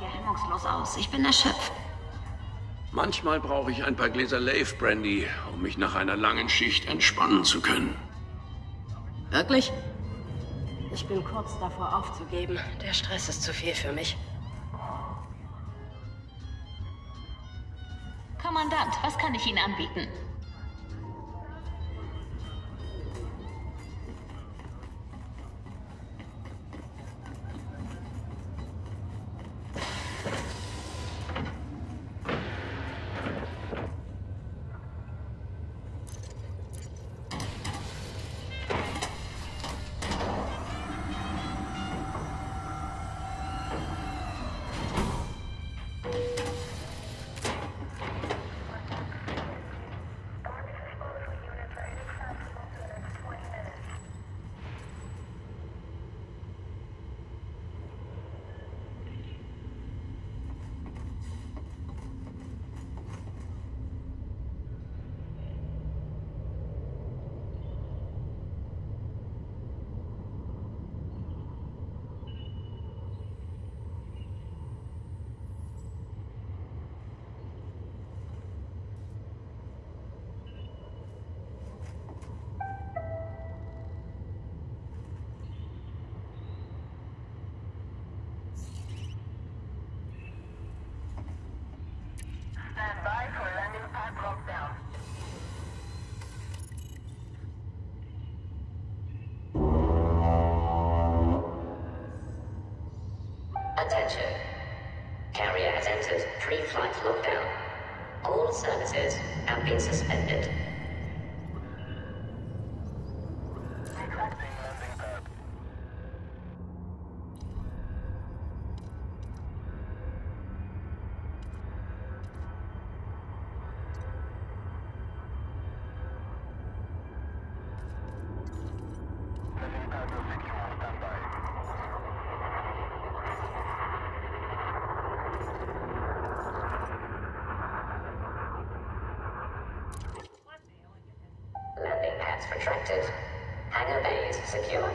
hier hemmungslos aus. Ich bin erschöpft. Manchmal brauche ich ein paar Gläser Lave Brandy, um mich nach einer langen Schicht entspannen zu können. Wirklich? Ich bin kurz davor aufzugeben. Der Stress ist zu viel für mich. Kommandant, was kann ich Ihnen anbieten? Attention. Carrier has entered pre-flight lockdown. All services have been suspended. protracted. Hangar bays secured.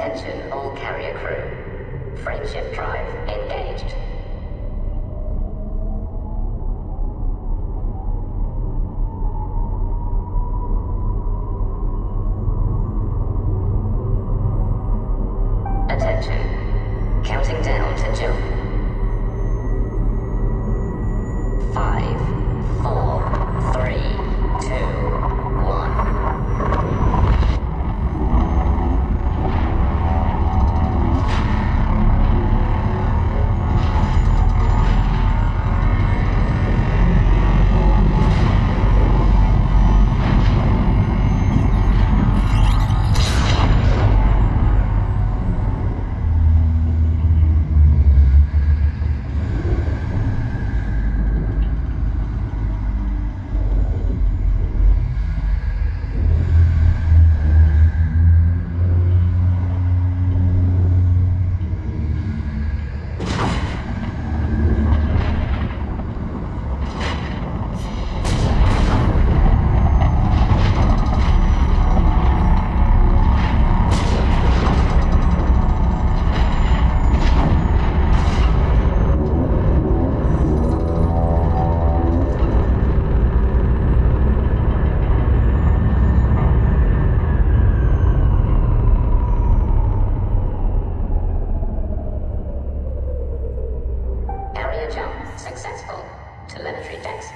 Attention all carrier crew. Friendship drive engaged. Attention. Counting down to jump.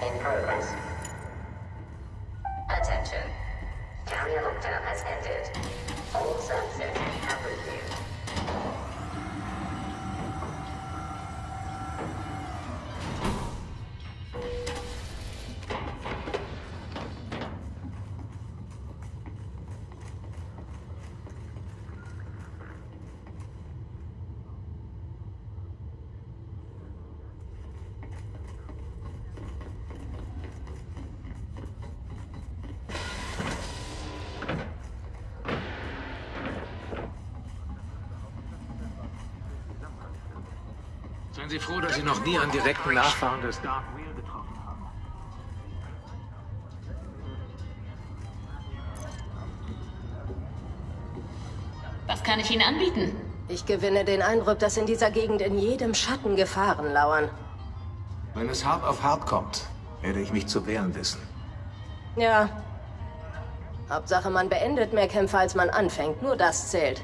in progress. Seien Sie froh, dass Sie noch nie einen direkten Nachfahren des Dark Wheel getroffen haben. Was kann ich Ihnen anbieten? Ich gewinne den Eindruck, dass in dieser Gegend in jedem Schatten Gefahren lauern. Wenn es hart auf hart kommt, werde ich mich zu wehren wissen. Ja. Hauptsache, man beendet mehr Kämpfe, als man anfängt. Nur das zählt.